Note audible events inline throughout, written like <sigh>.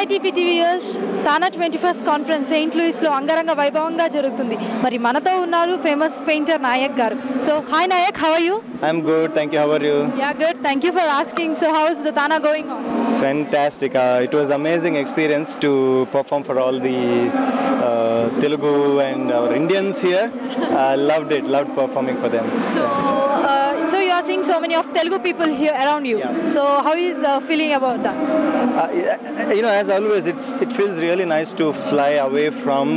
ఐటీపీటీవీఎస్ TANA twenty first conference saint లూయిస్లో అంగరంగ వైభవంగా జరుగుతుంది. మరి మనతో ఉన్నారు ఫేమస్ పెయింటర్ నాయక్ గారు. So hi Nayak how you I'm good thank you how are you yeah good thank you for asking so how's the TANA going fantastic it was amazing experience to perform for all the Telugu and our Indians here loved it loved performing for them so are seeing so many of Telugu people here around you. Yeah. So how is the feeling about that? Uh, uh, uh, you know, as always, it's it feels really nice to fly away from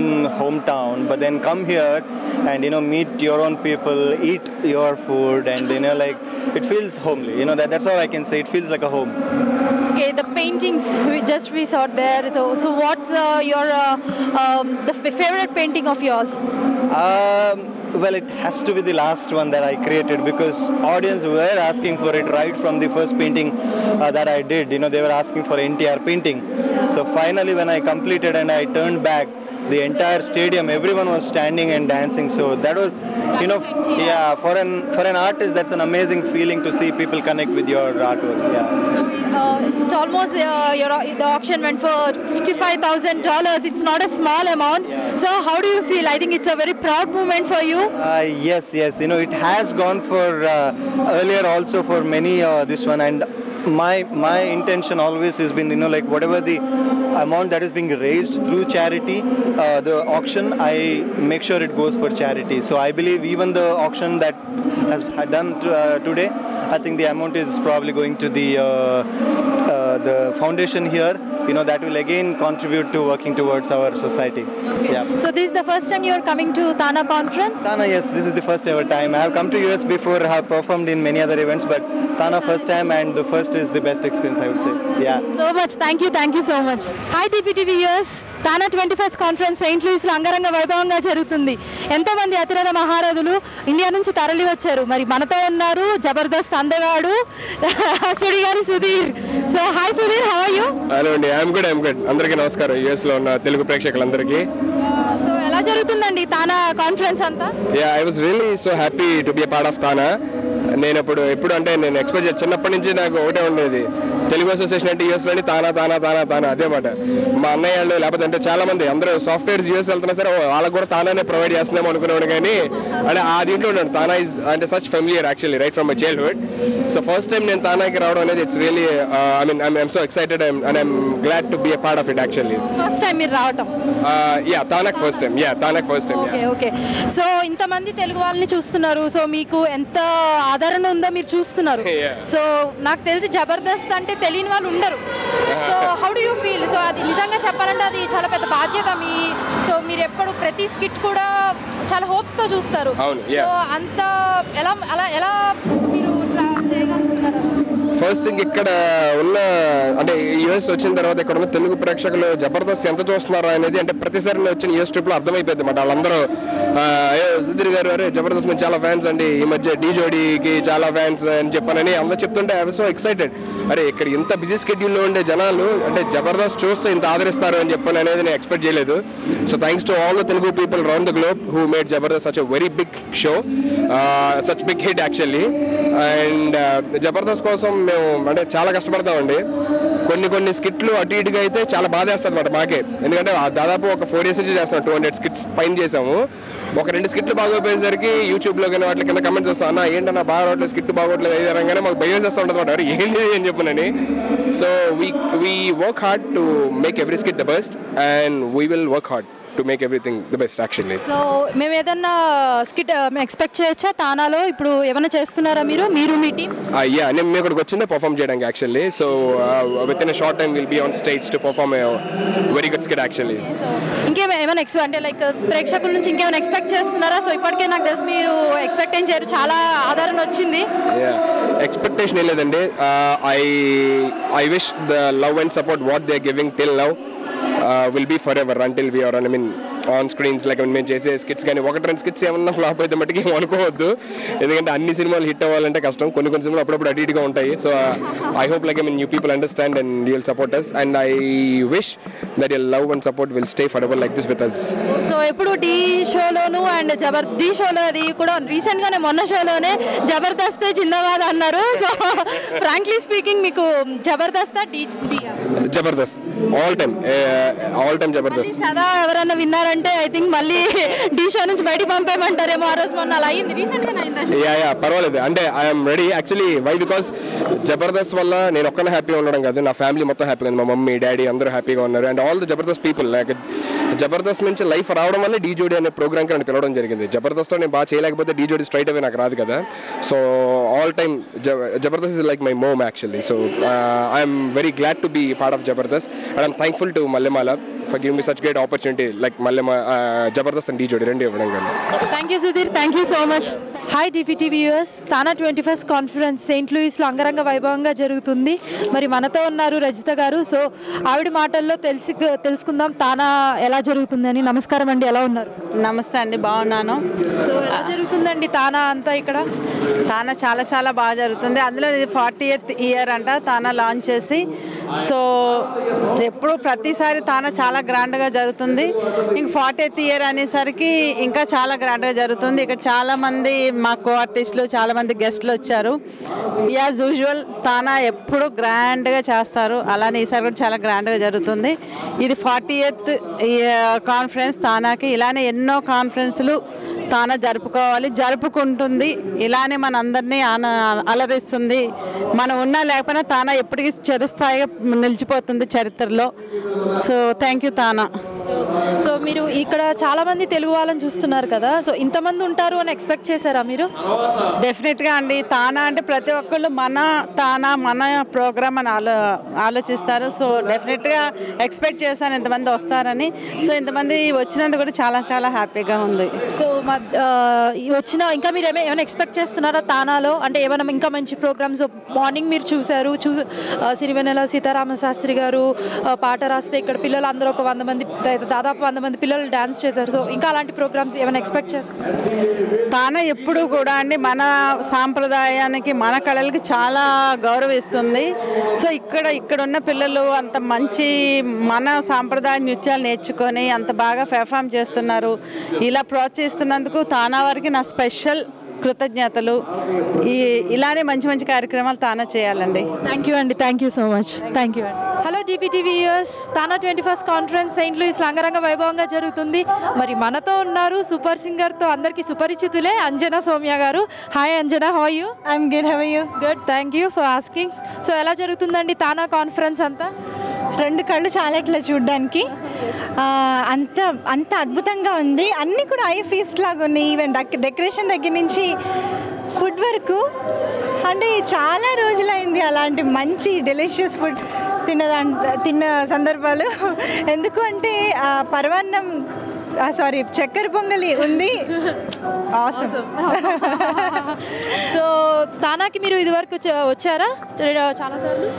hometown, but then come here and you know meet your own people, eat your food, and you know like it feels homely. You know that that's all I can say. It feels like a home. Okay, the paintings we just we saw there. So, so what's uh, your uh, um, the favorite painting of yours? Um, well, it has to be the last one that I created because audience were asking for it right from the first painting uh, that I did. You know, they were asking for NTR painting. So finally, when I completed and I turned back, the entire stadium, everyone was standing and dancing. So that was, you know, yeah, for an for an artist, that's an amazing feeling to see people connect with your artwork. Yeah. So uh, it's almost uh, your the auction went for fifty-five thousand dollars. It's not a small amount. So how do you feel? I think it's a very proud moment for you. Uh, yes, yes. You know, it has gone for uh, earlier also for many uh, this one, and my my intention always has been, you know, like whatever the amount that is being raised through charity, uh, the auction, I make sure it goes for charity. So I believe even the auction that has done uh, today, I think the amount is probably going to the uh, the foundation here. You know, that will again contribute to working towards our society. Yeah. So this is the first time you are coming to Tana conference. Tana, yes, this is the first ever time. I have come to US before, have performed in many other events, but Tana first time and the first is the best experience, I would say. Yeah. So much thank you thank you so much hi TPT viewers TANA twenty first conference saint లూయిస్లో అంగరంగ వైభవంగా జరుగుతుంది ఎంతో మంది అతిరథ మహారథులు India నుంచి తరలి వచ్చారు మరి మనతో ఉన్నారు జబర్దస్త్ అందగాడు Sudigaali Sudheer so hi Sudheer how are you hello అండి ఐఎమ్ గుడ్ ఐఎమ్ గుడ్ అందరికీ నమస్కారం. యూఎస్లో ఉన్న తెలుగు ప్రేక్షకులందరికీ. సో ఎలా జరుగుతుందండి తానా కాన్ఫరెన్స్ అంతా? Yeah I was really so happy to be part of TANA నేను ఇప్పుడు ఎప్పుడు అంటే నేను ఎక్స్పెక్ట్ చిన్నప్పటి నుంచి నాకు ఒకటే ఉండేది. తెలుగు అసోసియేషన్ అంటే యూఎస్లోని తానా తానా తానా తానా అదే మాట. మా అన్నయ్య వాళ్ళు లేకపోతే అంటే చాలా మంది అందరూ సాఫ్ట్వేర్స్ యూఎస్ వెళ్తున్నా సరే వాళ్ళకి కూడా తానానే ప్రొవైడ్ చేస్తున్నాం అనుకునేవాడు కానీ అంటే ఆ దీంట్లో ఉన్నాడు. తానా ఇస్ అంటే such familiar actually right from my childhood so first time నేను తానాకి రావడం అనేది it's really I mean I'm so excited and I'm glad to be a part of it actually first time మీరు రావటం? యా తానాక్ first time yeah తానాక్ first time okay okay so ఇంతమంది తెలుగు వాళ్ళని చూస్తున్నారు. సో మీకు ఎంత ఆదరణ ఉందో మీరు చూస్తున్నారు. <laughs> సో నాకు తెలిసి జబర్దస్త్ అంటే తెలియని వాళ్ళు ఉండరు. So how do you feel so అది నిజంగా చెప్పాలంటే అది చాలా పెద్ద బాధ్యత మీ. సో మీరు ఎప్పుడు ప్రతి స్కిట్ కూడా చాలా hopes తో చూస్తారు సో. అంత ఎలా అలా ఎలా మీరు ట్రా చేయగలుగుతున్నారు ఫస్ట్ థింగ్ ఇక్కడ ఉన్న అంటే యూఎస్ వచ్చిన తర్వాత ఇక్కడ ఉన్న తెలుగు ప్రేక్షకులు జబర్దస్త్ ఎంత చూస్తున్నారు అనేది అంటే ప్రతిసారి వచ్చిన యూఎస్ ట్రిప్లో అర్థమైపోయింది మాట వాళ్ళందరూ అయ్యో సుధీర్ గారు అరే జబర్దస్త్ మీద చాలా ఫ్యాన్స్ అండి ఈ మధ్య డీ జోడీకి చాలా ఫ్యాన్స్ అని చెప్పానని అందరూ చెప్తుంటే ఐ సో ఎక్సైటెడ్. అరే ఇక్కడ ఇంత బిజీ స్కెడ్యూల్లో ఉండే జనాలు అంటే జబర్దస్త్ చూస్తే ఇంత ఆదరిస్తారు అని చెప్పాను అనేది నేను ఎక్స్పెక్ట్ చేయలేదు. So thanks to all the Telugu people round the globe who made Jabardasth such very big show such big hit actually and Jabardasth కోసం మేము అంటే చాలా కష్టపడతామండి. కొన్ని కొన్ని స్కిట్లు అటు ఇటుగా అయితే చాలా బాధ వేస్తుంది అనమాట మాకే. ఎందుకంటే ఆ దాదాపు ఒక ఫోర్ ఇయర్స్ నుంచి చేస్తాం టూ హండ్రెడ్ స్కిట్స్ పైన చేసాము ఒక రెండు స్కిట్లు బాగోపోయేసరికి యూట్యూబ్లో కానీ వాటి కింద కమెంట్స్ వస్తాం అన్న ఏంటన్నా బాగా రావట్లేదు స్కిట్ బాగోట్లేదు ఏ రంగానే మాకు భయం వేసేస్తూ ఉంటుంది అనమాట ఏంటి అని చెప్పనని so we we work hard to make every skit the best and we will work hard to make everything the best actually so మేము ఏదన్నా స్కిట్ ఎక్స్పెక్ట్ చేయొచ్చా తానాలో? ఇప్పుడు ఏమైనా చేస్తున్నారా మీరు? మీరు మీ టీం యా నేను మేము ఇక్కడికి వచ్చిందే పర్ఫామ్ చేయడానికి actually so with in short time will be on stage to perform very good skit actually so ఇంకేమైనా ఎక్స్ అంటే లైక్ ప్రేక్షకుల నుంచి ఇంకేమైనా ఎక్స్పెక్ట్ చేస్తున్నారా? సో ఇప్పటికే నాకు తెలిసి మీరు ఎక్స్పెక్ట్ ఏం చేయరు. చాలా ఆదరణ వచ్చింది. ఎక్స్పెక్టేషన్ ఏం లేదండి. I I wish the love and support what they giving till love Uh, will be forever until we are, I mean, on screens like మేము చేసే స్కిట్స్ కానీ ఒకటి రెండు స్కిట్స్ ఏమన్నా ఫ్లాప్ అయితే మట్టుకి ఏం అనుకోవద్దు. ఎందుకంటే అన్ని సినిమాలు హిట్ అవ్వాలంటే కష్టం. కొన్ని కొన్ని సినిమాలు అప్పుడప్పుడు అటు ఇటుగా ఉంటాయి. So I hope like I mean you people understand and you will support us and I wish that y'all love and support will stay for ever like this with us so ఎప్పుడు Dhee షోలోను and Jaber ఢీ షోలో అది కూడా recent గానే మొన్న షోలోనే జబర్దస్త్ జిందాబాద్ అన్నారు. So frankly speaking మీకు Jabardasth Jabardasth. All time all time Jabardasth. సదా ఎవరన్నా అంటే ఐ థింక్ మళ్ళీ ఢీ షో నుంచి బయటికి పంపేయమంటారేమో ఆ రోజు మొన్న. అలా అయింది. రీసెంట్గా అయింది యా యా పర్వాలేదు. అంటే I'm ready actually why because Jabardasth వల్ల నేను ఒక్కనే హ్యాపీగా ఉండడం కాదు. నా ఫ్యామిలీ మొత్తం హ్యాపీగా ఉంది. మా మమ్మీ డాడీ అందరూ హ్యాపీగా ఉన్నారు. And all the Jabardasth people like Jabardasth నుంచి లైఫ్ రావడం వల్ల డీ జోడీ అనే ప్రోగ్రామ్కి నన్ను పిలవడం జరిగింది. జబర్దస్త్లో నేను బాగా చేయలేకపోతే డీ జోడీ స్ట్రైట్ అవే నాకు రాదు కదా. So all time Jabardasth is like my mom actually so I'm very glad to be part of Jabardasth and I'm thankful to Mallemala for give me such great opportunity like మల్లెమ Jabardasth and Dhee Jodi రెండు ఇవ్వడం కానీ. Thank you Sudheer thank you so much hi DPT viewers TANA twenty first conference Saint లూయిస్లో అంగరంగ వైభవంగా జరుగుతుంది. మరి మనతో ఉన్నారు రజిత గారు. సో ఆవిడ మాటల్లో తెలిసి తెలుసుకుందాం తానా ఎలా జరుగుతుందని. నమస్కారం అండి. ఎలా ఉన్నారు? నమస్తే అండి. బాగున్నాను. సో ఎలా జరుగుతుందండి తానా అంతా ఇక్కడ? తానా చాలా చాలా బాగా జరుగుతుంది. అందులో ఇది ఫార్టీ ఎయిత్ ఇయర్ అంట. తానా లాంచ్ చేసి. సో ఎప్పుడు ప్రతిసారి తానా చాలా గ్రాండ్గా జరుగుతుంది. ఇంక ఫార్టీ ఎయిత్ ఇయర్ అనేసరికి ఇంకా చాలా గ్రాండ్గా జరుగుతుంది. ఇక్కడ చాలామంది మా కో ఆర్టిస్టులు చాలామంది గెస్ట్లు వచ్చారు. యాజ్ యూజువల్ తానా ఎప్పుడు గ్రాండ్గా చేస్తారు. అలానే ఈసారి కూడా చాలా గ్రాండ్గా జరుగుతుంది. ఇది ఫార్టీ ఎయిత్ కాన్ఫరెన్స్ తానాకి. ఇలానే ఎన్నో కాన్ఫరెన్స్లు తానా జరుపుకోవాలి జరుపుకుంటుంది. ఇలానే మన అందరినీ ఆన అలరిస్తుంది. మనం ఉన్నా లేకపోయినా తానా ఎప్పటికీ చిరస్థాయిగా నిలిచిపోతుంది చరిత్రలో. So thank you TANA. So మీరు ఇక్కడ చాలా మంది తెలుగు వాళ్ళని చూస్తున్నారు కదా. సో ఇంతమంది ఉంటారు అని ఎక్స్పెక్ట్ చేశారా మీరు? డెఫినెట్గా అండి. తానా అంటే ప్రతి ఒక్కళ్ళు మన తానా మన ప్రోగ్రామ్ అని ఆలో ఆలోచిస్తారు. సో డెఫినెట్గా ఎక్స్పెక్ట్ చేశాను ఇంతమంది వస్తారని. సో ఇంతమంది వచ్చినందుకు కూడా చాలా చాలా హ్యాపీగా ఉంది. సో వచ్చిన ఇంకా మీరు ఏమైనా ఎక్స్పెక్ట్ చేస్తున్నారా తానాలో? అంటే ఏమైనా ఇంకా మంచి ప్రోగ్రామ్స్ మార్నింగ్ మీరు చూశారు చూ సిరివెన్నెల సీతారామ శాస్త్రి గారు పాట రాస్తే ఇక్కడ పిల్లలు అందరూ ఒక వంద మంది దాదాపు వంద మంది పిల్లలు డాన్స్ చేశారు. సో ఇంకా అలాంటి ప్రోగ్రామ్స్ ఏమైనా ఎక్స్పెక్ట్ చేస్తారు తాన ఎప్పుడు కూడా అండి మన సాంప్రదాయానికి మన కళలకి చాలా గౌరవిస్తుంది. సో ఇక్కడ ఇక్కడ ఉన్న పిల్లలు అంత మంచి మన సాంప్రదాయ నృత్యాలు నేర్చుకొని అంత బాగా పెర్ఫామ్ చేస్తున్నారు. ఇలా ప్రోత్సహిస్తున్నందుకు తానా వారికి నా స్పెషల్ కృతజ్ఞతలు. ఈ ఇలానే మంచి మంచి కార్యక్రమాలు తానా చేయాలండి. థ్యాంక్ యూ అండి. Thank you so much thank you అండి. Hello DPTV US TANA twenty first conference Saint Louis అంగరంగ వైభవంగా జరుగుతుంది. మరి మనతో ఉన్నారు సూపర్ సింగర్తో అందరికీ సుపరిచితులే Anjana Soumya garu. Hi Anjana how you I'm good how you good thank you for asking so ఎలా జరుగుతుందండి తానా కాన్ఫరెన్స్ అంతా? రెండు కళ్ళు చాలట్లే చూడడానికి. అంత అంత అద్భుతంగా ఉంది. అన్నీ కూడా ఐ ఫీస్ట్ లాగా ఉన్నాయి. ఈవెన్ డెకరేషన్ దగ్గర నుంచి ఫుడ్ వరకు. అంటే చాలా రోజులైంది అలాంటి మంచి డెలిషియస్ ఫుడ్ తిన్నదాం తిన్న సందర్భాలు. ఎందుకు అంటే పర్వాన్నం సారీ చక్కెర పొంగలి ఉంది. సో <laughs> తానాకి మీరు ఇదివరకు వచ్చారా? చాలాసార్లు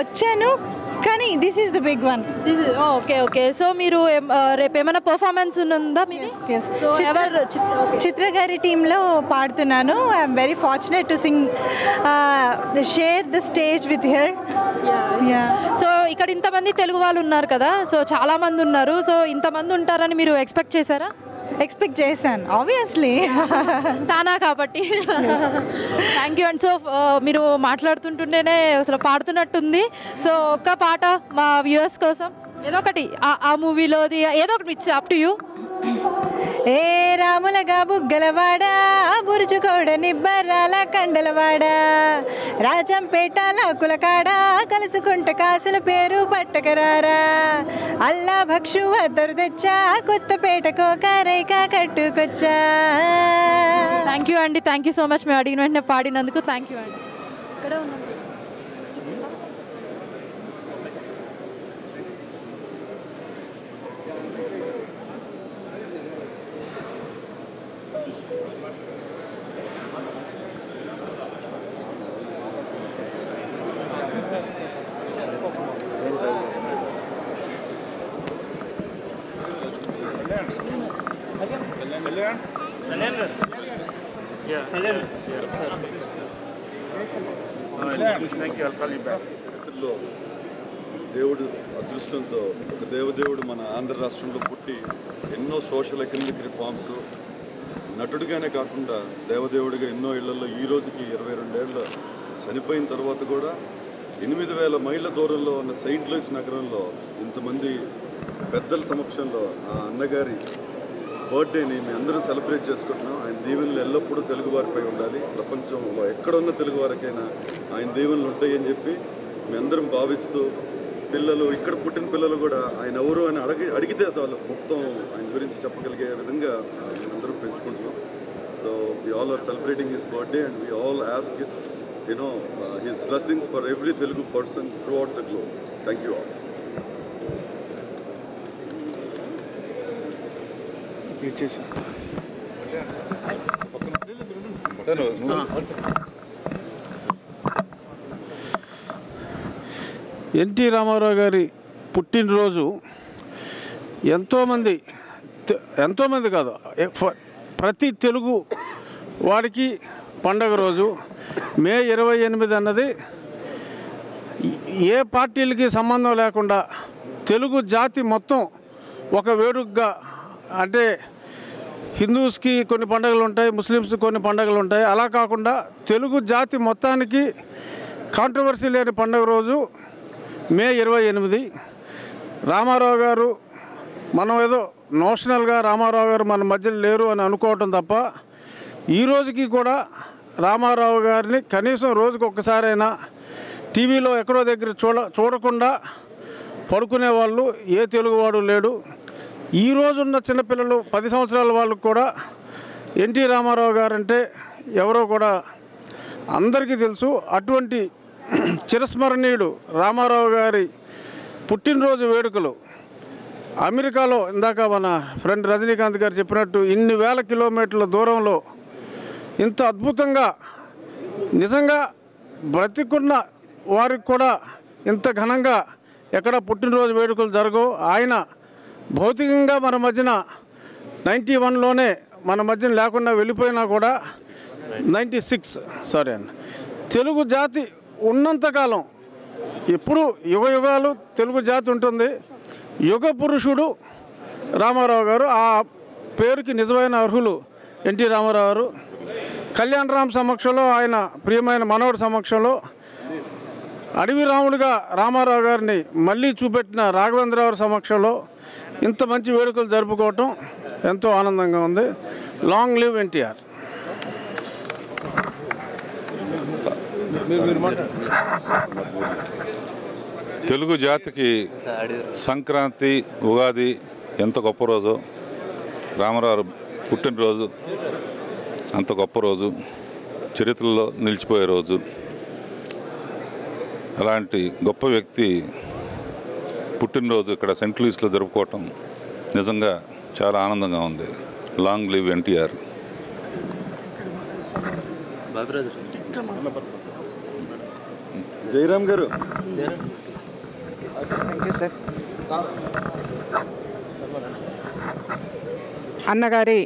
వచ్చాను కానీ this is the big one okay okay so మీరు రేపు ఏమైనా పర్ఫార్మెన్స్ ఉందా. చిత్ర గారి టీంలో పాడుతున్నాను. I'm very fortunate to sing share the stage with her yeah so ఇక్కడ ఇంతమంది తెలుగు వాళ్ళు ఉన్నారు కదా. సో చాలా మంది ఉన్నారు. సో ఇంతమంది ఉంటారని మీరు ఎక్స్పెక్ట్ చేశారా? ఎక్స్పెక్ట్ చేశాను ఆబ్వియస్లీ తానా కాబట్టి. థ్యాంక్ యూ అండ్ సో మీరు మాట్లాడుతుంటుంటేనే అసలు పాడుతున్నట్టుంది. సో ఒక్క పాట మా వ్యూవర్స్ కోసం. ఏదో ఒకటి ఆ- ఆ మూవీలోది ఏదో ఒకటి ఇట్స్ అప్ టు యూ ఏ రాములగా బుగ్గలవాడా బురుచుకోడ నిబ్బర్రాల కండలవాడా రాజంపేట లాకులకాడ కలుసుకుంట కాసుల పేరు పట్టకరారా అల్లా భక్షు వద్దరు తెచ్చా కొత్తపేటకో కారైక కట్టుకొచ్చా. థ్యాంక్ యూ అండి థ్యాంక్ యూ సో మచ్ మేము అడిగిన వెంటనే పాడినందుకు థ్యాంక్ యూ అండి ఇక్కడ ఉన్నాం. దేవుడు అదృష్టంతో ఒక దేవదేవుడు మన ఆంధ్ర రాష్ట్రంలో పుట్టి ఎన్నో సోషల్ ఎకనామిక్ రిఫార్మ్స్ నటుడిగానే కాకుండా దేవదేవుడిగా ఎన్నో ఇళ్ళలో ఈ రోజుకి ఇరవై రెండేళ్ళ చనిపోయిన తర్వాత కూడా ఎనిమిది వేల మైళ్ళ దూరంలో ఉన్న సెయింట్ లూయిస్ నగరంలో ఇంతమంది పెద్దల సమక్షంలో ఆ అన్నగారి బర్త్డేని మేము అందరూ సెలబ్రేట్ చేసుకుంటున్నాం. ఆయన దీవెనలు ఎల్లప్పుడూ తెలుగు వారిపై ఉండాలి. ప్రపంచంలో ఎక్కడున్న తెలుగు వారికైనా ఆయన దీవెనలు ఉంటాయని చెప్పి మేమందరం భావిస్తూ పిల్లలు ఇక్కడ పుట్టిన పిల్లలు కూడా ఆయన ఎవరు అని అడిగి అడిగితే వాళ్ళు మొత్తం ఆయన గురించి చెప్పగలిగే విధంగా మేమందరం పెంచుకుంటున్నాం. So we all are celebrating his birthday and we all ask you know his blessings for every Telugu person throughout the globe thank you all NT Ramarao గారి పుట్టినరోజు ఎంతోమంది ఎంతోమంది కాదు ప్రతి తెలుగు వాడికి పండగ రోజు. మే ఇరవై ఎనిమిది అన్నది ఏ పార్టీలకి సంబంధం లేకుండా తెలుగు జాతి మొత్తం ఒక వేడుకగా అంటే హిందూస్కి కొన్ని పండుగలు ఉంటాయి ముస్లిమ్స్కి కొన్ని పండుగలు ఉంటాయి. అలా కాకుండా తెలుగు జాతి మొత్తానికి కాంట్రవర్సీ లేని పండుగ రోజు మే ఇరవై ఎనిమిది. రామారావు గారు మనం ఏదో నోషనల్గా రామారావు గారు మన మధ్యలో లేరు అని అనుకోవటం తప్ప ఈ రోజుకి కూడా రామారావు గారిని కనీసం రోజుకు ఒక్కసారైనా టీవీలో ఎక్కడో దగ్గర చూడ చూడకుండా పడుకునే వాళ్ళు ఏ తెలుగువాడు లేడు. ఈ రోజున్న చిన్నపిల్లలు పది సంవత్సరాల వాళ్ళకు కూడా ఎన్టీ రామారావు గారంటే ఎవరో కూడా అందరికీ తెలుసు. అటువంటి చిరస్మరణీయుడు రామారావు గారి పుట్టినరోజు వేడుకలు అమెరికాలో ఇందాక మన ఫ్రెండ్ రజనీకాంత్ గారు చెప్పినట్టు ఇన్ని వేల కిలోమీటర్ల దూరంలో ఇంత అద్భుతంగా నిజంగా బ్రతికున్న వారికి కూడా ఇంత ఘనంగా ఎక్కడ పుట్టినరోజు వేడుకలు జరగవు. ఆయన భౌతికంగా మన మధ్యన నైంటీ వన్లోనే మన మధ్యన లేకుండా వెళ్ళిపోయినా కూడా నైంటీ సిక్స్ సారీ అండి తెలుగు జాతి ఉన్నంతకాలం ఎప్పుడు యుగ యుగాలు తెలుగు జాతి ఉంటుంది. యుగ పురుషుడు రామారావు గారు ఆ పేరుకి నిజమైన అర్హులు ఎన్టీ రామారావు గారు. కళ్యాణ్ రామ్ సమక్షంలో ఆయన ప్రియమైన మనవడి సమక్షంలో అడవి రాముడిగా రామారావు గారిని మళ్ళీ చూపెట్టిన రాఘవేంద్రరావు సమక్షంలో ఇంత మంచి వేడుకలు జరుపుకోవటం ఎంతో ఆనందంగా ఉంది. లాంగ్ లివ్ ఎన్టీఆర్ తెలుగు జాతికి సంక్రాంతి ఉగాది ఎంత గొప్ప రోజు? రామారావు పుట్టినరోజు అంత గొప్ప రోజు. చరిత్రలో నిలిచిపోయే రోజు. అలాంటి గొప్ప వ్యక్తి పుట్టినరోజు ఇక్కడ సెంట్ లూయిస్లో జరుపుకోవటం నిజంగా చాలా ఆనందంగా ఉంది. Long live NTR. జయరామ్ గారు. అన్నగారి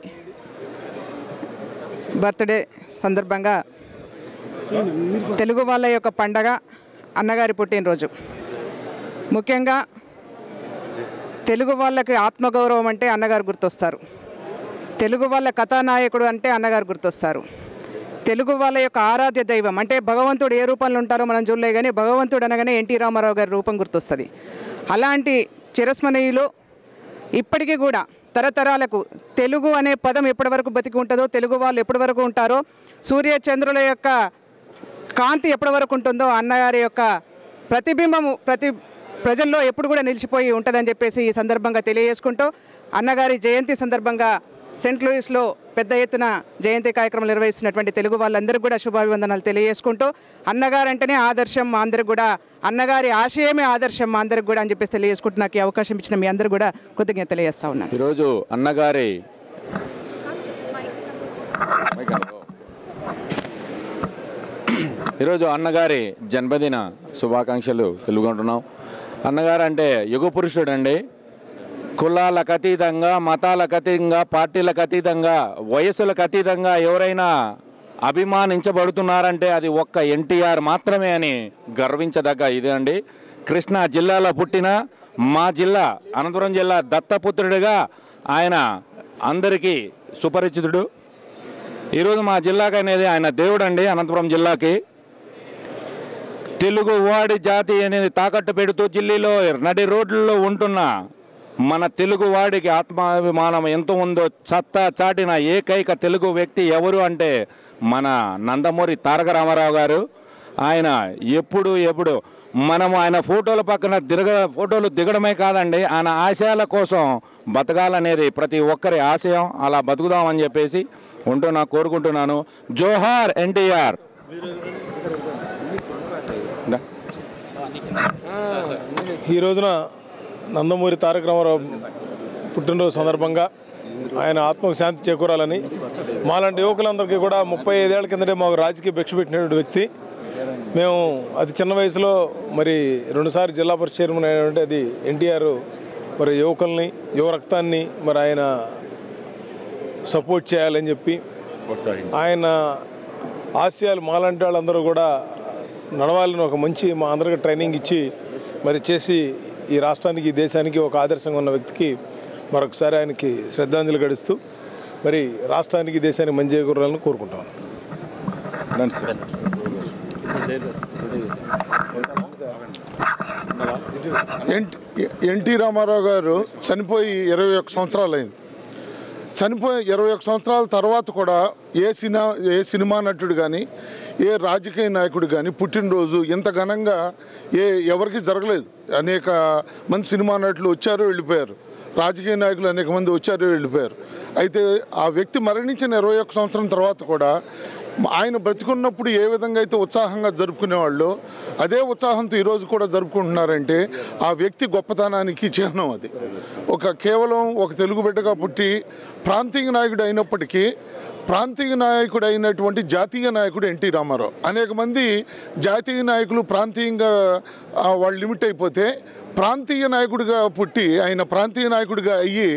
బర్త్డే సందర్భంగా తెలుగు వాళ్ళ యొక్క పండగ అన్నగారి పుట్టినరోజు. ముఖ్యంగా తెలుగు వాళ్ళకి ఆత్మగౌరవం అంటే అన్నగారు గుర్తొస్తారు. తెలుగు వాళ్ళ కథానాయకుడు అంటే అన్నగారు గుర్తొస్తారు. తెలుగు వాళ్ళ యొక్క ఆరాధ్య దైవం అంటే భగవంతుడు ఏ రూపంలో ఉంటారో మనం చూడలే కానీ భగవంతుడు అనగానే ఎన్టీ రామారావు గారి రూపం గుర్తొస్తుంది. అలాంటి చిరస్మరణీయులు ఇప్పటికీ కూడా తరతరాలకు తెలుగు అనే పదం ఎప్పటి వరకు బతికి ఉంటుందో తెలుగు వాళ్ళు ఎప్పటి వరకు ఉంటారో సూర్య చంద్రుల యొక్క కాంతి ఎప్పటి వరకు ఉంటుందో అన్నగారి యొక్క ప్రతిబింబము ప్రతి ప్రజల్లో ఎప్పుడు కూడా నిలిచిపోయి ఉంటుందని చెప్పేసి ఈ సందర్భంగా తెలియజేసుకుంటూ అన్నగారి జయంతి సందర్భంగా సెంట్ లూయిస్లో పెద్ద ఎత్తున జయంతి కార్యక్రమం నిర్వహిస్తున్నటువంటి తెలుగు వాళ్ళందరికీ కూడా శుభాభివందనాలు తెలియజేసుకుంటూ అన్నగారంటేనే ఆదర్శం మా అందరికి కూడా అన్నగారి ఆశయమే ఆదర్శం మా అందరికి కూడా అని చెప్పేసి తెలియజేసుకుంటూ నాకు ఈ అవకాశం ఇచ్చిన మీ అందరూ కూడా కృతజ్ఞత తెలియజేస్తా ఉన్నాను. ఈరోజు అన్నగారి ఈరోజు అన్నగారి జన్మదిన శుభాకాంక్షలు తెలుగుకుంటున్నాం. అన్నగారు అంటే యుగ పురుషుడు అండి కులాలకు అతీతంగా మతాలకు అతీతంగా పార్టీలకు అతీతంగా వయసులకు అతీతంగా ఎవరైనా అభిమానించబడుతున్నారంటే అది ఒక్క ఎన్టీఆర్ మాత్రమే అని గర్వించదగ్గ ఇదే అండి. కృష్ణా జిల్లాలో పుట్టిన మా జిల్లా అనంతపురం జిల్లా దత్తపుత్రుడిగా ఆయన అందరికీ సుపరిచితుడు. ఈరోజు మా జిల్లాకి అనేది ఆయన దేవుడు అండి అనంతపురం జిల్లాకి. తెలుగు వాడి జాతి అనేది తాకట్టు పెడుతూ ఢిల్లీలో నడి రోడ్లలో ఉంటున్న మన తెలుగు వాడికి ఆత్మాభిమానం ఎంత ఉందో చత్తా చాటిన ఏకైక తెలుగు వ్యక్తి ఎవరు అంటే మన నందమూరి తారక రామారావు గారు. ఆయన ఎప్పుడు ఎప్పుడు మనము ఆయన ఫోటోల పక్కన దిగ ఫోటోలు దిగడమే కాదండి ఆయన ఆశయాల కోసం బతకాలనేది ప్రతి ఒక్కరి ఆశయం. అలా బతుకుదామని చెప్పేసి ఉంటూ నాకు కోరుకుంటున్నాను. జోహార్ ఎన్టీఆర్. ఈ రోజున నందమూరి తారక రామారావు పుట్టినరోజు సందర్భంగా ఆయన ఆత్మకు శాంతి చేకూరాలని మాలాంటి యువకులందరికీ కూడా ముప్పై ఐదేళ్ళ కిందటే మాకు రాజకీయ భిక్ష పెట్టినటువంటి వ్యక్తి. మేము అతి చిన్న వయసులో మరి రెండుసార్లు జిల్లా పరిషత్ చైర్మన్ అయినటువంటి అది ఎన్టీఆర్ మరి యువకుల్ని యువ రక్తాన్ని మరి ఆయన సపోర్ట్ చేయాలని చెప్పి ఆయన ఆశయాలు మాలాంటి వాళ్ళందరూ కూడా నడవాలని ఒక మంచి మా అందరికి ట్రైనింగ్ ఇచ్చి మరి చేసి ఈ రాష్ట్రానికి ఈ దేశానికి ఒక ఆదర్శంగా ఉన్న వ్యక్తికి మరొకసారి ఆయనకి శ్రద్ధాంజలి గడుస్తూ మరి రాష్ట్రానికి దేశానికి మంచి చేకూరాలని కోరుకుంటాను ఎన్టీ రామారావు గారు చనిపోయి ఇరవై ఒక్క సంవత్సరాలు అయింది చనిపోయి ఇరవై ఒక్క సంవత్సరాల తర్వాత కూడా ఏ సినిమా ఏ సినిమా నటుడు కానీ ఏ రాజకీయ నాయకుడు కానీ పుట్టినరోజు ఇంత ఘనంగా ఏ ఎవరికి జరగలేదు. అనేక మంది సినిమా నటులు వచ్చారు వెళ్ళిపోయారు. రాజకీయ నాయకులు అనేక మంది వచ్చారు వెళ్ళిపోయారు. అయితే ఆ వ్యక్తి మరణించిన ఇరవై ఒక్క సంవత్సరం తర్వాత కూడా ఆయన బ్రతికున్నప్పుడు ఏ విధంగా అయితే ఉత్సాహంగా జరుపుకునేవాళ్ళు అదే ఉత్సాహంతో ఈరోజు కూడా జరుపుకుంటున్నారంటే ఆ వ్యక్తి గొప్పతనానికి చిహ్నం అది. ఒక కేవలం ఒక తెలుగు బిడ్డగా పుట్టి ప్రాంతీయ నాయకుడు అయినప్పటికీ ప్రాంతీయ నాయకుడు అయినటువంటి జాతీయ నాయకుడు ఎన్టీ రామారావు. అనేక మంది జాతీయ నాయకులు ప్రాంతీయంగా వాళ్ళు లిమిట్ అయిపోతే ప్రాంతీయ నాయకుడిగా పుట్టి ఆయన ప్రాంతీయ నాయకుడిగా అయ్యి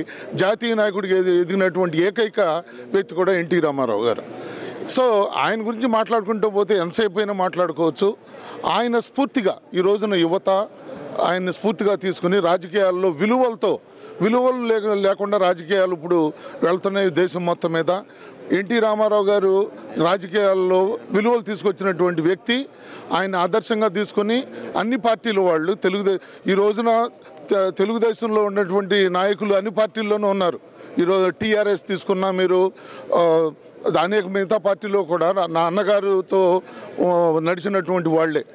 జాతీయ నాయకుడిగా ఎదిగినటువంటి ఏకైక వ్యక్తి కూడా ఎన్టీ రామారావు గారు. సో ఆయన గురించి మాట్లాడుకుంటూ పోతే ఎంతసేపు అయినా మాట్లాడుకోవచ్చు. ఆయన స్ఫూర్తిగా ఈ రోజున యువత ఆయన్ని స్ఫూర్తిగా తీసుకుని రాజకీయాల్లో విలువలతో విలువలు లేకుండా రాజకీయాలు ఇప్పుడు వెళ్తున్నాయి దేశం మొత్తం మీద. ఎన్టీ రామారావు గారు రాజకీయాల్లో విలువలు తీసుకొచ్చినటువంటి వ్యక్తి. ఆయన ఆదర్శంగా తీసుకొని అన్ని పార్టీల వాళ్ళు తెలుగుదే ఈ రోజున తెలుగుదేశంలో ఉన్నటువంటి నాయకులు అన్ని పార్టీల్లోనూ ఉన్నారు. ఈరోజు టీఆర్ఎస్ తీసుకున్నా మీరు అనేక మిగతా పార్టీలో కూడా నా- అన్నగారుతో నడిచినటువంటి వాళ్ళే.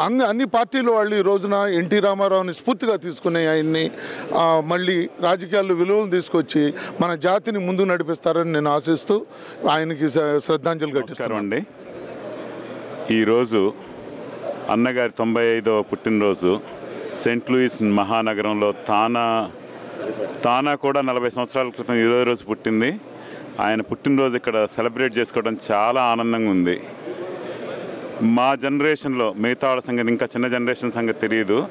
అన్ని అన్ని పార్టీలు వాళ్ళు ఈ రోజున ఎన్టీ రామారావుని స్ఫూర్తిగా తీసుకునే ఆయన్ని మళ్ళీ రాజకీయాల్లో విలువలు తీసుకొచ్చి మన జాతిని ముందు నడిపిస్తారని నేను ఆశిస్తూ ఆయనకి శ్ర- శ్రద్ధాంజలి నమస్కారం ఈరోజు అన్నగారి తొంభై ఐదవ పుట్టినరోజు సెయింట్ లూయిస్ మహానగరంలో తానా తానా కూడా నలభై సంవత్సరాల క్రితం ఇరవై రోజు పుట్టింది. ఆయన పుట్టినరోజు ఇక్కడ సెలబ్రేట్ చేసుకోవడం చాలా ఆనందంగా ఉంది. మా జనరేషన్లో మిగతా వాళ్ళ సంగతి ఇంకా చిన్న జనరేషన్ సంగతి తెలియదు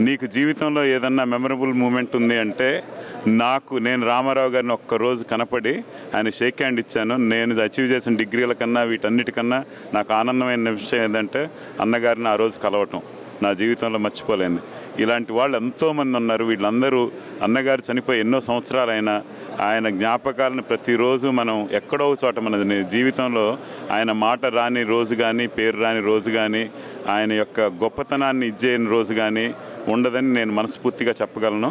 నీకు జీవితంలో ఏదన్నా మెమరబుల్ మూమెంట్ ఉంది అంటే నాకు నేను రామారావు గారిని ఒక్కరోజు కనపడి ఆయన షేక్ హ్యాండ్ ఇచ్చాను. నేను అచీవ్ చేసిన డిగ్రీల కన్నా వీటన్నిటికన్నా నాకు ఆనందమైన విషయం ఏంటంటే అన్నగారిని ఆ రోజు కలవటం నా జీవితంలో మర్చిపోలేంది ఇలాంటి వాళ్ళు ఎంతోమంది ఉన్నారు. వీళ్ళందరూ అన్నగారు చనిపోయి ఎన్నో సంవత్సరాలైనా ఆయన జ్ఞాపకాలను ప్రతిరోజు మనం ఎక్కడో చోట మన జీవితంలో ఆయన మాట రాని రోజు కానీ పేరు రాని రోజు కానీ ఆయన యొక్క గొప్పతనాన్ని ఇచ్చేయని రోజు కానీ ఉండదని నేను మనస్ఫూర్తిగా చెప్పగలను.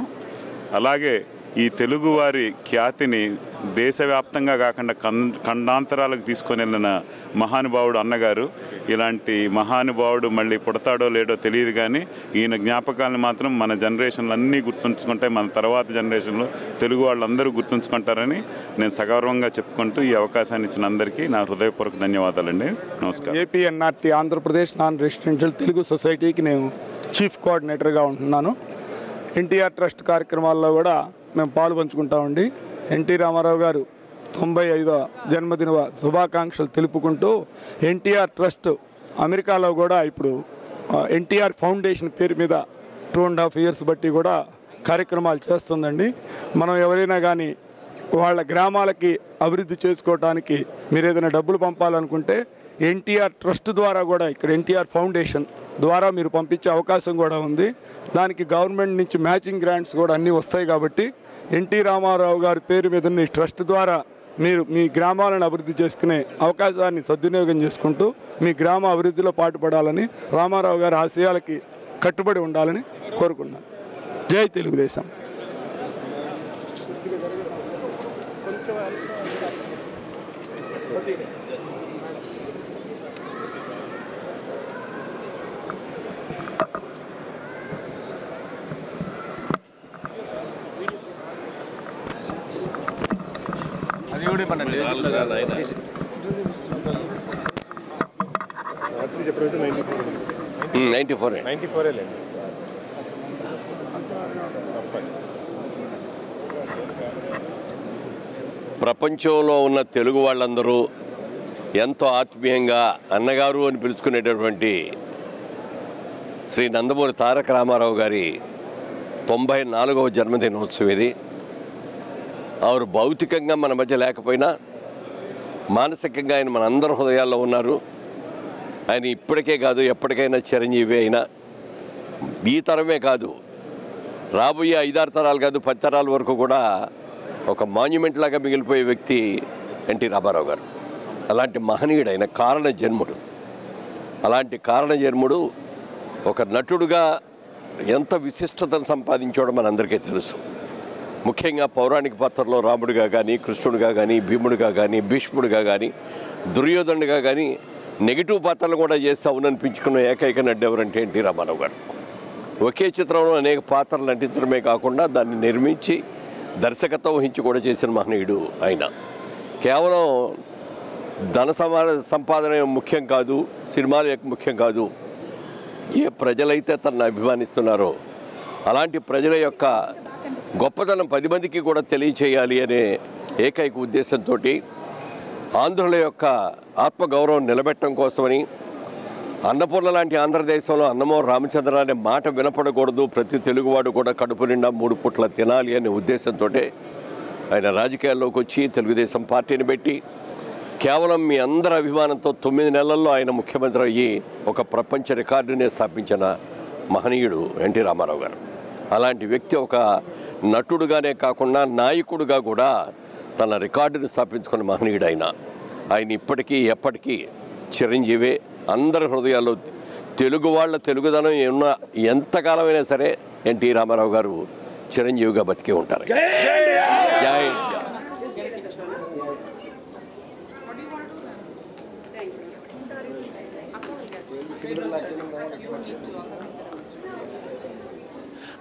అలాగే ఈ తెలుగువారి ఖ్యాతిని దేశవ్యాప్తంగా కాకుండా కన్ ఖండాంతరాలకు తీసుకొని వెళ్ళిన మహానుభావుడు అన్నగారు. ఇలాంటి మహానుభావుడు మళ్ళీ పుడతాడో లేడో తెలియదు కానీ ఈయన జ్ఞాపకాలను మాత్రం మన జనరేషన్లు అన్నీ గుర్తుంచుకుంటే మన తర్వాత జనరేషన్లో తెలుగు వాళ్ళందరూ గుర్తుంచుకుంటారని నేను సగౌరవంగా చెప్పుకుంటూ ఈ అవకాశాన్ని ఇచ్చిన అందరికీ నా హృదయపూర్వక ధన్యవాదాలండి. నమస్కారం. ఏపీఎన్ఆర్టీ ఆంధ్రప్రదేశ్ నాన్ రెసిడెన్షియల్ తెలుగు సొసైటీకి నేను చీఫ్ కోఆర్డినేటర్గా ఉంటున్నాను. ఎన్టీఆర్ ట్రస్ట్ కార్యక్రమాల్లో కూడా మేము పాలు పంచుకుంటామండి ఎన్టీ రామారావు గారు తొంభై ఐదవ జన్మదిన శుభాకాంక్షలు తెలుపుకుంటూ ఎన్టీఆర్ ట్రస్ట్ అమెరికాలో కూడా ఇప్పుడు ఎన్టీఆర్ ఫౌండేషన్ పేరు మీద టూ అండ్ హాఫ్ ఇయర్స్ బట్టి కూడా కార్యక్రమాలు చేస్తుందండి. మనం ఎవరైనా కానీ వాళ్ళ గ్రామాలకి అభివృద్ధి చేసుకోవడానికి మీరు ఏదైనా డబ్బులు పంపాలనుకుంటే ఎన్టీఆర్ ట్రస్ట్ ద్వారా కూడా ఇక్కడ ఎన్టీఆర్ ఫౌండేషన్ ద్వారా మీరు పంపించే అవకాశం కూడా ఉంది. దానికి గవర్నమెంట్ నుంచి మ్యాచింగ్ గ్రాంట్స్ కూడా అన్నీ వస్తాయి కాబట్టి ఎన్టీ రామారావు గారి పేరు మీద ఉన్న ఈ ట్రస్ట్ ద్వారా మీరు మీ గ్రామాలను అభివృద్ధి చేసుకునే అవకాశాన్ని సద్వినియోగం చేసుకుంటూ మీ గ్రామ అభివృద్ధిలో పాటుపడాలని రామారావు గారి ఆశయాలకి కట్టుబడి ఉండాలని కోరుకున్నాను జై తెలుగుదేశం. నైంటీ ఫోర్ నైంటీ ఫోరే ప్రపంచంలో ఉన్న తెలుగు వాళ్ళందరూ ఎంతో ఆత్మీయంగా అన్నగారు అని పిలుచుకునేటటువంటి శ్రీ నందమూరి తారక రామారావు గారి తొంభై నాలుగవ జన్మదినోత్సవం ఇది. ఆవిడ భౌతికంగా మన మధ్య లేకపోయినా మానసికంగా ఆయన మన అందరి హృదయాల్లో ఉన్నారు. ఆయన ఇప్పటికే కాదు ఎప్పటికైనా చిరంజీవి అయినా. ఈ తరమే కాదు రాబోయే ఐదారు తరాలు కాదు పది తరాల వరకు కూడా ఒక మాన్యుమెంట్ లాగా మిగిలిపోయే వ్యక్తి ఎన్టీ రామారావు గారు. అలాంటి మహనీయుడైన కారణ జన్ముడు అలాంటి కారణ జన్ముడు ఒక నటుడుగా ఎంత విశిష్టతను సంపాదించాడో మనందరికీ తెలుసు. ముఖ్యంగా పౌరాణిక పాత్రలో రాముడిగా కానీ కృష్ణుడిగా కానీ భీముడిగా కానీ భీష్ముడిగా కానీ దుర్యోధనుడిగా కానీ నెగిటివ్ పాత్రలు కూడా చేసి అవుననిపించుకున్న ఏకైక నడ్డు ఎవరంటే ఎన్టీ రామారావు గారు. ఒకే చిత్రంలో అనేక పాత్రలు నటించడమే కాకుండా దాన్ని నిర్మించి దర్శకత్వం వహించి కూడా చేసిన మహనీయుడు ఆయన. కేవలం ధన సంపాదన ముఖ్యం కాదు సినిమాలు ముఖ్యం కాదు ఏ ప్రజలైతే తనను అభిమానిస్తున్నారో అలాంటి ప్రజల యొక్క గొప్పతనం పది మందికి కూడా తెలియచేయాలి అనే ఏకైక ఉద్దేశంతో ఆంధ్రుల యొక్క ఆత్మగౌరవం నిలబెట్టడం కోసమని అన్నపూర్ణ లాంటి ఆంధ్రదేశంలో అన్నమో రామచంద్ర అనే మాట వినపడకూడదు ప్రతి తెలుగువాడు కూడా కడుపు నిండా మూడు పుట్ల తినాలి అనే ఉద్దేశంతో ఆయన రాజకీయాల్లోకి వచ్చి తెలుగుదేశం పార్టీని పెట్టి కేవలం మీ అందరి అభిమానంతో తొమ్మిది నెలల్లో ఆయన ముఖ్యమంత్రి అయ్యి ఒక ప్రపంచ రికార్డునే స్థాపించిన మహనీయుడు ఎన్టీ రామారావు గారు. అలాంటి వ్యక్తి ఒక నటుడుగానే కాకుండా నాయకుడుగా కూడా తన రికార్డుని స్థాపించుకున్న మహనీయుడు ఆయన ఆయన ఇప్పటికీ ఎప్పటికీ చిరంజీవే అందరి హృదయాల్లో తెలుగు వాళ్ళ తెలుగుదనం ఉన్న ఎంతకాలమైనా సరే ఎన్టీ రామారావు గారు చిరంజీవిగా బతికే ఉంటారు. జై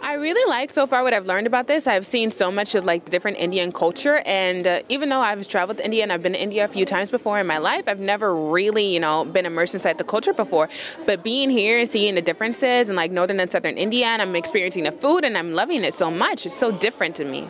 I really like so far what I've learned about this. I've seen so much of like the different Indian culture, and uh, even though I've traveled to India and I've been to India a few times before in my life, I've never really, you know, been immersed inside the culture before. But being here and seeing the differences and like northern and southern India, and I'm experiencing the food and I'm loving it so much. It's so different to me.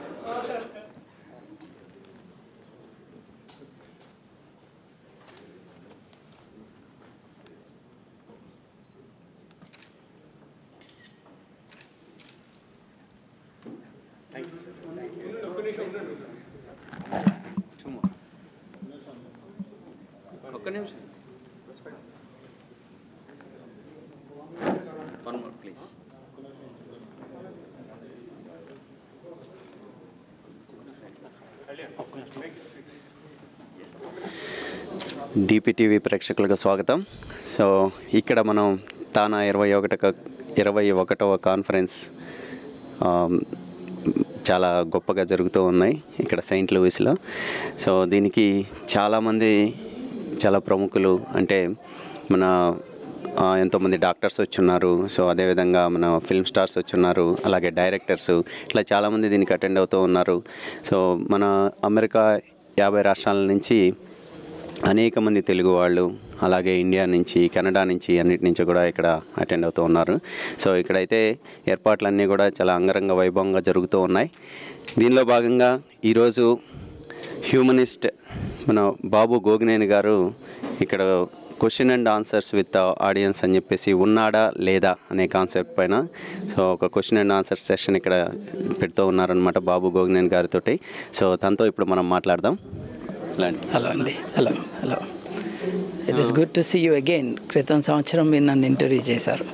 DPTV ప్రేక్షకులకు స్వాగతం. So ఇక్కడ మనం తానా ఇరవై ఒకట ఇరవై ఒకటవ conference చాలా గొప్పగా జరుగుతూ ఉన్నాయి ఇక్కడ సెయింట్ లూయిస్లో. సో దీనికి చాలామంది చాలా ప్రముఖులు అంటే మన ఎంతోమంది డాక్టర్స్ వచ్చున్నారు. సో అదేవిధంగా మన ఫిల్మ్ స్టార్స్ వచ్చున్నారు. అలాగే డైరెక్టర్స్ ఇట్లా చాలామంది దీనికి అటెండ్ అవుతూ ఉన్నారు. సో మన అమెరికా యాభై రాష్ట్రాల నుంచి అనేక మంది తెలుగు వాళ్ళు అలాగే ఇండియా నుంచి కెనడా నుంచి అన్నిటి నుంచి కూడా ఇక్కడ అటెండ్ అవుతూ ఉన్నారు. సో ఇక్కడైతే ఏర్పాట్లన్నీ కూడా చాలా అంగరంగ వైభవంగా జరుగుతూ ఉన్నాయి. దీనిలో భాగంగా ఈరోజు హ్యూమనిస్ట్ మన బాబు గోగినేని గారు ఇక్కడ question and answers with audience అని చెప్పేసి ఉన్నాడా లేదా అనే కాన్సెప్ట్ పైన సో ఒక క్వశ్చన్ అండ్ ఆన్సర్ సెషన్ ఇక్కడ పెడుతూ ఉన్నారనమాట బాబు గోగ్నేన్ గారితో సో తనతో ఇప్పుడు మనం మాట్లాడదాం. హలో అండి hello hello. It is good to see you again క్రితం సంవత్సరం మీరు నన్ను ఇంటర్వ్యూ చేశారు.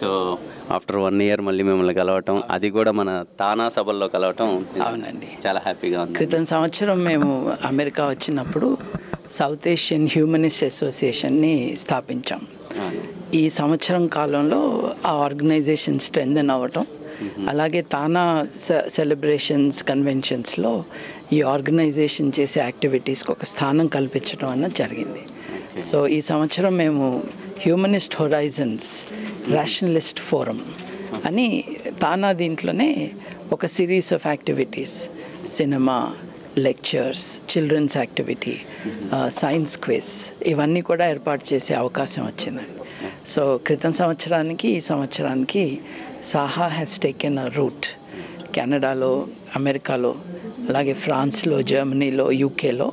సో ఆఫ్టర్ వన్ ఇయర్ మళ్ళీ మిమ్మల్ని కలవటం అది కూడా మన తానా సభల్లో కలవటం అవునండి. చాలా హ్యాపీగా ఉంది. క్రితం సంవత్సరం మేము అమెరికా వచ్చినప్పుడు సౌత్ ఏషియన్ హ్యూమనిస్ట్ అసోసియేషన్ని స్థాపించాం. ఈ సంవత్సరం కాలంలో ఆ ఆర్గనైజేషన్ స్ట్రెంథన్ అవ్వటం అలాగే తానా సెలబ్రేషన్స్ కన్వెన్షన్స్లో ఈ ఆర్గనైజేషన్ చేసే యాక్టివిటీస్కి ఒక స్థానం కల్పించడం అన్నది జరిగింది. సో ఈ సంవత్సరం మేము హ్యూమనిస్ట్ హొరైజన్స్ రేషనలిస్ట్ ఫోరం అని తానా దీంట్లోనే ఒక series of activities cinema lectures children's activity science quiz ఇవన్నీ కూడా ఏర్పాటు చేసే అవకాశం వచ్చిందండి. సో క్రితం సంవత్సరానికి ఈ సంవత్సరానికి Saha has taken a root కెనడాలో అమెరికాలో అలాగే ఫ్రాన్స్లో జర్మనీలో యూకేలో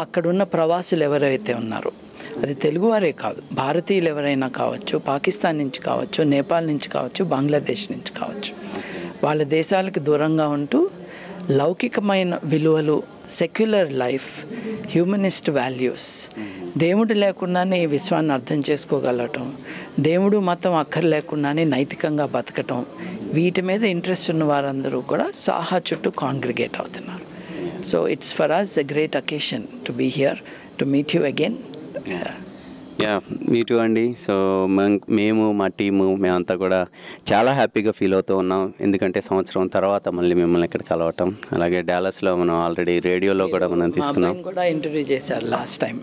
అక్కడున్న ప్రవాసులు ఎవరైతే ఉన్నారో అది తెలుగువారే కాదు భారతీయులు ఎవరైనా కావచ్చు పాకిస్తాన్ నుంచి కావచ్చు నేపాల్ నుంచి కావచ్చు బంగ్లాదేశ్ నుంచి కావచ్చు వాళ్ళ దేశాలకు దూరంగా ఉంటూ లౌకికమైన విలువలు సెక్యులర్ లైఫ్ హ్యూమనిస్ట్ వాల్యూస్ దేవుడు లేకుండానే ఈ విశ్వాన్ని అర్థం చేసుకోగలగటం దేవుడు మతం అక్కర్లేకుండానే నైతికంగా బతకటం వీటి మీద ఇంట్రెస్ట్ ఉన్న వారందరూ కూడా సాహా చుట్టూ కాంగ్రిగేట్ అవుతున్నారు. So it's for us a great occasion to be here to meet you again yeah me too అండి సో మం- మేము మా టీము మేమంతా కూడా చాలా హ్యాపీగా ఫీల్ అవుతూ ఉన్నాం. ఎందుకంటే సంవత్సరం తర్వాత మళ్ళీ మిమ్మల్ని ఇక్కడ కలవటం. అలాగే డాలస్లో మనం ఆల్రెడీ రేడియోలో కూడా మనం తీసుకున్నాం. కూడా ఇంటర్వ్యూ చేశారు లాస్ట్ టైం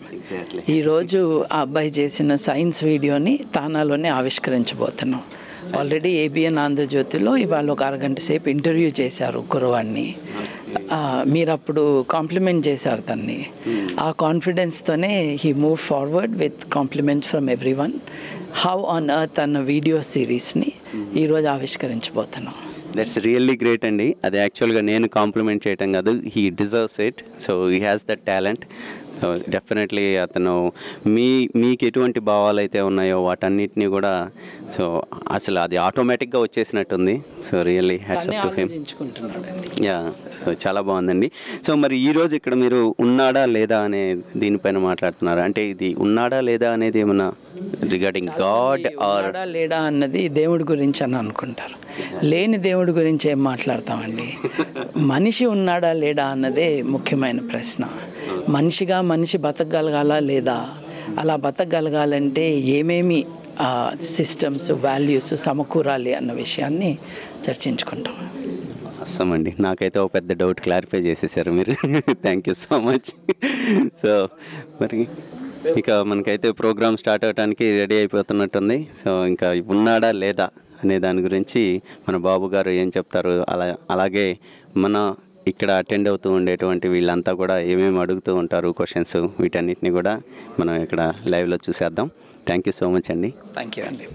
ఈరోజు ఆ అబ్బాయి చేసిన సైన్స్ వీడియోని తానాలోనే ఆవిష్కరించబోతున్నాం. ఆల్రెడీ ఏబిఎన్ ఆంధ్రజ్యోతిలో ఇవాళ ఒక అరగంట సేపు ఇంటర్వ్యూ చేశారు కురవాణ్ణి మీరు అప్పుడు కాంప్లిమెంట్ చేశారు తన్ని. ఆ కాన్ఫిడెన్స్తోనే he move forward with compliments from every one how on earth అన్న వీడియో సిరీస్ని ఈరోజు ఆవిష్కరించబోతున్నాం. దట్స్ రియల్లీ గ్రేట్ అండి. అది యాక్చువల్గా నేను కాంప్లిమెంట్ చేయటం కాదు he deserves it so he has that talent definitely అతను మీ మీకు ఎటువంటి భావాలు అయితే ఉన్నాయో వాటన్నిటిని కూడా సో అసలు అది ఆటోమేటిక్గా వచ్చేసినట్టుంది. So really hats to him yeah so చాలా బాగుందండి. సో మరి ఈ రోజు ఇక్కడ మీరు ఉన్నాడా లేదా అనే దీనిపైన మాట్లాడుతున్నారు. అంటే ఇది ఉన్నాడా లేదా అనేది ఏమన్నా రిగార్డింగ్ గాడ్ ఆర్ లేడా అన్నది దేవుడి గురించి అని అనుకుంటారు. లేని దేవుడి గురించి ఏం మాట్లాడతామండి? <laughs> మనిషి ఉన్నాడా లేడా అన్నదే ముఖ్యమైన ప్రశ్న. మనిషిగా మనిషి బతకగలగాలా లేదా? అలా బతకగలగాలంటే ఏమేమి సిస్టమ్స్ వాల్యూస్ సమకూరాలి అన్న విషయాన్ని చర్చించుకుంటాం. అస్సం అండి. నాకైతే ఒక పెద్ద డౌట్ క్లారిఫై చేసేసారు మీరు. Thank you so much so మరి ఇక మనకైతే ప్రోగ్రామ్ స్టార్ట్ అవడానికి రెడీ అయిపోతున్నట్టుంది. సో ఇంకా ఉన్నాడా లేదా అనే దాని గురించి మన బాబు గారు ఏం చెప్తారు అలా అలాగే మన ఇక్కడ అటెండ్ అవుతూ ఉండేటువంటి వీళ్ళంతా కూడా ఏమేమి అడుగుతూ ఉంటారు క్వశ్చన్స్ వీటన్నిటిని కూడా మనం ఇక్కడ లైవ్లో చూసేద్దాం. థ్యాంక్ యూ సో మచ్ అండి. థ్యాంక్ యూ అండి.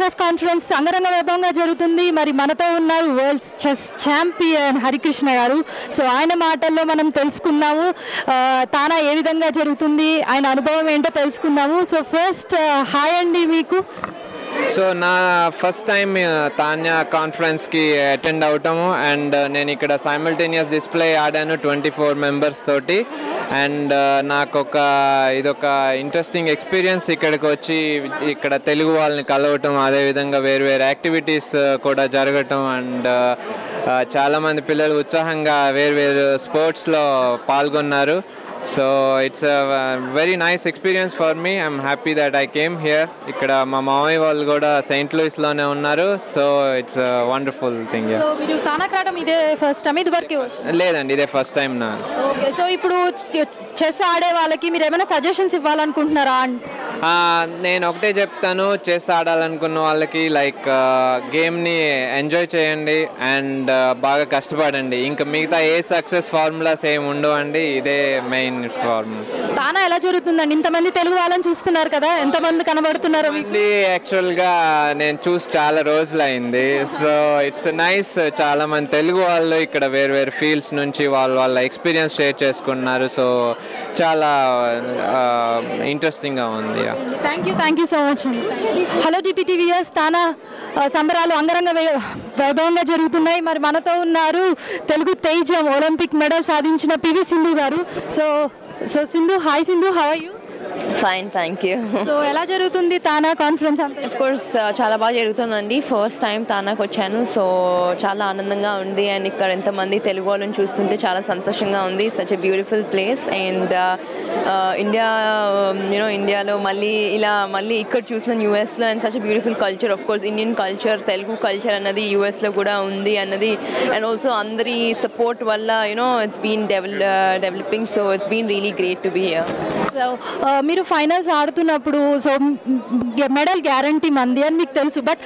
తానా కాన్ఫరెన్స్ అంగరంగ వైభవంగా జరుగుతుంది. మరి మనతో ఉన్నారు వరల్డ్ చెస్ ఛాంపియన్ హరికృష్ణ గారు. సో ఆయన మాటల్లో మనం తెలుసుకున్నాము. తానా ఏ విధంగా జరుగుతుంది? ఆయన అనుభవం ఏంటో తెలుసుకున్నాము. సో ఫస్ట్ హాయ్ అండి మీకు. సో నా ఫస్ట్ టైం తాన్యా కాన్ఫరెన్స్కి అటెండ్ అవటము. అండ్ నేను ఇక్కడ సైమల్టేనియస్ డిస్ప్లే ఆడాను ట్వంటీ ఫోర్ మెంబర్స్ తోటి. అండ్ నాకు ఒక ఇదొక ఇంట్రెస్టింగ్ ఎక్స్పీరియన్స్ ఇక్కడికి వచ్చి ఇక్కడ తెలుగు వాళ్ళని కలవటం అదేవిధంగా వేరు వేరు యాక్టివిటీస్ కూడా జరగటం అండ్ చాలామంది పిల్లలు ఉత్సాహంగా వేరు వేరు స్పోర్ట్స్లో పాల్గొన్నారు. So it's very nice experience for me I'm happy that I came here ఇక్కడ మా మామయ్య వాళ్ళు కూడా సెయింట్ లూయిస్లోనే ఉన్నారు. సో ఇట్స్ వండర్ఫుల్ థింగ్ మీరు తానాకు రావడం ఇదే ఫస్ట్ టైం ఇది వరకే లేదండి ఇదే ఫస్ట్ టైం నా. ఓకే సో ఇప్పుడు చెస్ ఆడే వాళ్ళకి మీరు ఏమైనా సజెషన్స్ ఇవ్వాలనుకుంటున్నారా? నేను ఒకటే చెప్తాను చెస్ ఆడాలనుకున్న వాళ్ళకి లైక్ గేమ్ని ఎంజాయ్ చేయండి అండ్ బాగా కష్టపడండి. ఇంకా మిగతా ఏ సక్సెస్ ఫార్ములాస్ ఏమి ఉండవండి ఇదే మెయిన్ ఫార్ములా తానా ఎలా జరుగుతుందండి? ఇంతమంది తెలుగు వాళ్ళని చూస్తున్నారు కదా ఎంతమంది కనబడుతున్నారు యాక్చువల్గా నేను చూసి చాలా రోజులు అయింది సో ఇట్స్ నైస్ చాలా మంది తెలుగు వాళ్ళు ఇక్కడ వేరు వేరు ఫీల్డ్స్ నుంచి వాళ్ళు వాళ్ళ ఎక్స్పీరియన్స్ షేర్ చేసుకున్నారు. సో చాలా ఇంట్రెస్టింగ్గా ఉంది. Thank you thank you so much అండి హలో డిపిటీవీఎస్ తానా సంబరాలు అంగరంగ వైభవంగా జరుగుతున్నాయి. మరి మనతో ఉన్నారు తెలుగు తేజం ఒలింపిక్ మెడల్ సాధించిన PV Sindhu garu. So so Sindhu hi Sindhu how you fine thank you so ఎలా జరుగుతుంది తానా కాన్ఫరెన్స్ అంతా? అఫ్ కోర్స్ చాలా బాగా జరుగుతుందండి. ఫస్ట్ టైం తానాకు వచ్చాను. సో చాలా ఆనందంగా ఉంది. అండ్ ఇక్కడ ఎంతమంది తెలుగు వాళ్ళని చూస్తుంటే చాలా సంతోషంగా ఉంది. Such a beautiful place and India you know ఇండియాలో మళ్ళీ ఇలా మళ్ళీ ఇక్కడ చూసిన యూఎస్లో and such a beautiful culture of course Indian culture Telugu culture అన్నది యూఎస్లో కూడా ఉంది అన్నది. అండ్ ఆల్సో అందరి సపోర్ట్ వల్ల you know it's been devil developing so it's been really great to be here so మీరు ఫైనల్స్ ఆడుతున్నప్పుడు సో మెడల్ గ్యారంటీ మంది అని మీకు తెలుసు. బట్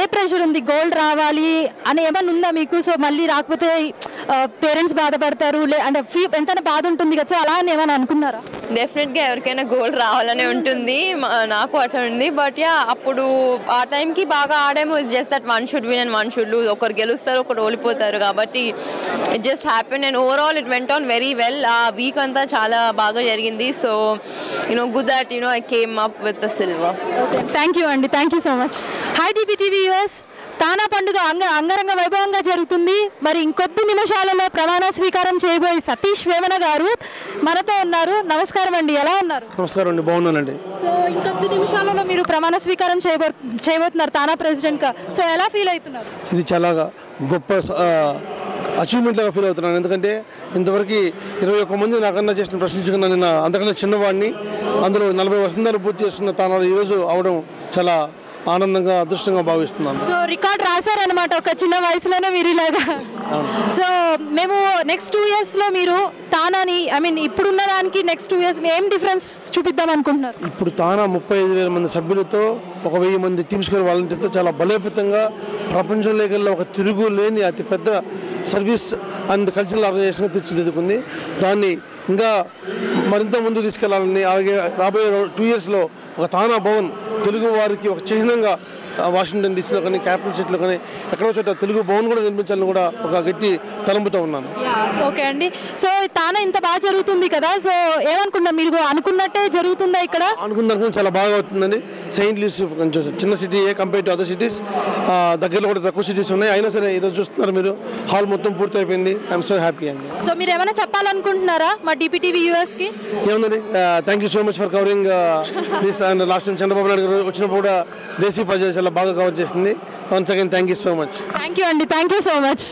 ఏ ప్రెషర్ ఉంది? గోల్డ్ రావాలి అని ఏమైనా ఉందా మీకు? సో మళ్ళీ రాకపోతే పేరెంట్స్ బాధపడతారు లే అంటే ఫీ ఎంత బాధ ఉంటుంది కదా. సో అలా అని ఏమైనా అనుకున్నారా? డెఫినెట్గా ఎవరికైనా గోల్డ్ రావాలనే ఉంటుంది. నాకు అట్లా ఉంది. బట్ యా అప్పుడు ఆ టైంకి బాగా ఆడాము. It's just that one should win and one should lose ఒకరు గెలుస్తారు ఒకరు ఓడిపోతారు కాబట్టి it just happy and overall it went on very well ఆ వీక్ అంతా చాలా బాగా జరిగింది. So you know good that you know I came up with the silver thank you అండి thank you so much hi TV US TANA పండుగ అంగ అంగరంగ వైభవంగా జరుగుతుంది. మరి ఇంకొద్ది నిమిషాలలో ప్రమాణ స్వీకారం చేయబోయే సతీష్ వేమన గారు మనతో ఉన్నారు. నమస్కారం అండి. ఎలా ఉన్నారు? నమస్కారం అండి. బాగున్నానండి. సో ఇంకొద్ది నిమిషాలలో మీరు ప్రమాణ స్వీకారం చేయబో చేయబోతున్నారు తానా ప్రెసిడెంట్గా సో ఎలా ఫీల్ అవుతున్నారు? ఇది చాలా గొప్ప అచీవ్మెంట్ లాగా ఫీల్ అవుతున్నాను. ఎందుకంటే ఇంతవరకు ఇరవై ఒక్క మంది నాకన్నా చేసిన ప్రశ్నించుకున్న నిన్న అంతకన్నా చిన్నవాడిని అందులో నలభై వసంతాలు పూర్తి చేస్తున్న తాను ఈరోజు అవడం చాలా ఆనందంగా అదృష్టంగా భావిస్తున్నాను. సో రికార్డ్ రాశారనమాట ఒక చిన్న వయసులోనే మీరు ఇలాగా. సో మేము నెక్స్ట్ టూ ఇయర్స్లో మీరు తానాని ఐ మీన్ ఇప్పుడున్న దానికి నెక్స్ట్ టూ ఇయర్స్ ఏం డిఫరెన్స్ చూపిద్దాం అనుకుంటున్నారు? ఇప్పుడు తానా ముప్పై ఐదు వేల మంది సభ్యులతో ఒక వెయ్యి మంది టీమ్ వాలంటీర్తో చాలా బలోపేతంగా ప్రపంచంలోకెల్లా ఒక తిరుగు లేని అతిపెద్ద సర్వీస్ అండ్ కల్చరల్ ఆర్గనైజేషన్గా తీర్చిదిద్దుకుంది. దాన్ని ఇంకా మరింత ముందు తీసుకెళ్ళాలని అలాగే రాబోయే టూ ఇయర్స్లో ఒక తానా భవన్ తెలుగు వారికి ఒక చిహ్నంగా వాషింగ్టన్ డీసీలో కానీ క్యాపిటల్ సిటీలో కానీ ఎక్కడో చోట తెలుగు భవన్ కూడా నిర్మించాలని కూడా ఒక గట్టి తలంపుతో ఉన్నాను. ఓకే అండి. సో తానా ఇంత బాగా జరుగుతుంది కదా. సో ఏమనుకుంటున్నారు మీరు అనుకున్నట్టే జరుగుతుందా ఇక్కడ? అనుకున్న చాలా బాగా అవుతుందండి. సెయింట్ లూయిస్ కొంచెం చిన్న city compare to other cities దగ్గరలో కూడా తక్కువ సిటీస్ ఉన్నాయి. అయినా సరే ఈరోజు చూస్తున్నారు మీరు. హాల్ మొత్తం పూర్తి అయిపోయింది ఐఎమ్ సో హ్యాపీ అండి. సో మీరు ఏమైనా చెప్పాలనుకుంటున్నారా మా డిపిటీవీ యూఎస్కి ఏముందండి? Thank you so much for covering this and last time Chandrababu Naidu garu వచ్చినప్పుడు కూడా దేశీ ప్రజలు బాగా కవర్ చేసింది. Once again thank you so much thank you అండి థ్యాంక్ యూ సో మచ్